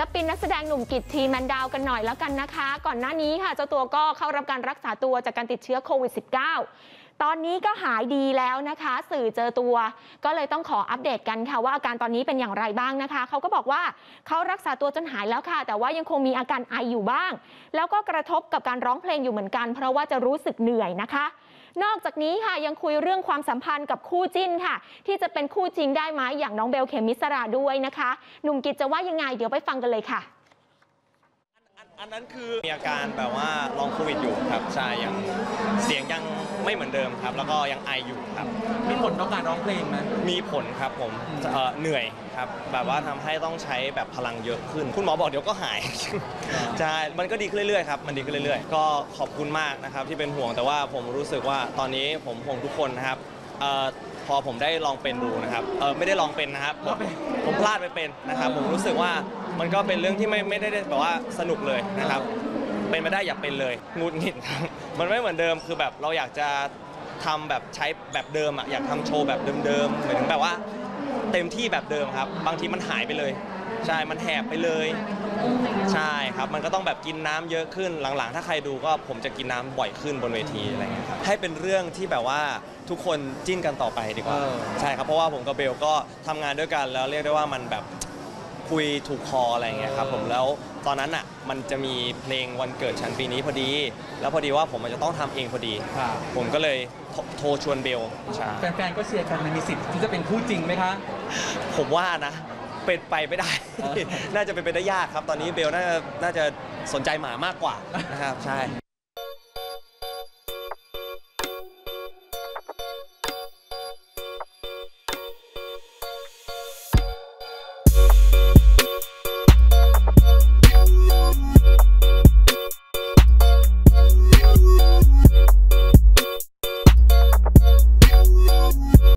ลปินนักแสดงหนุ่มกิตทีแมนดาวกันหน่อยแล้วกันนะคะ ก่อนหน้านี้ค่ะเจ้าตัวก็เข้ารับการรักษาตัวจากการติดเชื้อโควิด -19 ตอนนี้ก็หายดีแล้วนะคะ สื่อเจอตัว ก็เลยต้องขออัปเดตกันค่ะ ว่าอาการตอนนี้เป็นอย่างไรบ้างนะคะเขาก็บอกว่าเขารักษาตัวจนหายแล้วค่ะ แต่ว่ายังคงมีอาการไออยู่บ้าง แล้วก็กระทบกับการร้องเพลงอยู่เหมือนกัน เพราะว่าจะรู้สึกเหนื่อยนะคะ นอกจากนี้ค่ะยังคุยเรื่องความสัมพันธ์กับคู่จิ้นค่ะ ที่จะเป็นคู่จริงได้ไหมอย่างน้องเบลเขมิสราด้วยนะคะหนุ่มกิจจะว่ายังไงเดี๋ยวไปฟังกันเลยค่ะอันอันนั้นคือมีอาการแบบว่าลองโควิดอยู่ครับใช่ยังเสียงยัง ไม่เหมือนเดิมครับ แล้วก็ยังไออยู่ครับ มีผลต่อการร้องเพลงไหม มีผลครับผมเอ่อเหนื่อยครับ แบบว่าทำให้ต้องใช้แบบพลังเยอะขึ้น คุณหมอบอกเดี๋ยวก็หาย ใช่ มันก็ดีขึ้นเรื่อยๆครับ มันดีขึ้นเรื่อยๆ ก็ขอบคุณมากนะครับที่เป็นห่วง แต่ว่าผมรู้สึกว่าตอนนี้ผมห่วงทุกคนนะครับเอ่อพอผมได้ลองเป็นดูนะครับเออไม่ได้ลองเป็นนะครับ ผมผมพลาดไปเป็นนะครับ ผมรู้สึกว่ามันก็เป็นเรื่องที่ไม่ไม่ได้แบบว่าสนุกเลยนะครับ เป็นไม่ได้อย่าเป็นเลยหงุดหงิดครับมันไม่เหมือนเดิมคือแบบเราอยากจะทำแบบใช้แบบเดิมอะอยากทำโชว์แบบเดิมๆเหมือนแบบว่า เต็มที่แบบเดิมครับ บางทีมันหายไปเลย ใช่มันแหบไปเลย ใช่ครับ มันก็ต้องแบบกินน้ำเยอะขึ้นหลังๆ ถ้าใครดูก็ผมจะกินน้ำบ่อยขึ้นบนเวทีอะไรเงี้ยครับให้เป็นเรื่องที่แบบว่าทุกคนจิ้นกันต่อไปดีกว่าใช่ครับ เพราะว่าผมกับเบลก็ทำงานด้วยกันแล้วเรียกได้ว่ามันแบบคุยถูกคออะไรเงี้ยครับผมแล้ว ตอนนั้นอะมันจะมีเพลงวันเกิดฉันปีนี้พอดี แล้วพอดีว่าผมมันจะต้องทำเองพอดี ครับ ผมก็เลยโทรโทรชวนเบลใช่แฟนๆ ก็เชียร์กันมันมีสิทธิ์ที่จะเป็นคู่จริงไหมคะ ผมว่านะเป็นไปไม่ได้เออน่าจะเป็นไปได้ยากครับ ตอนนี้เบลน่าจะน่าจะสนใจหมามากกว่านะครับใช่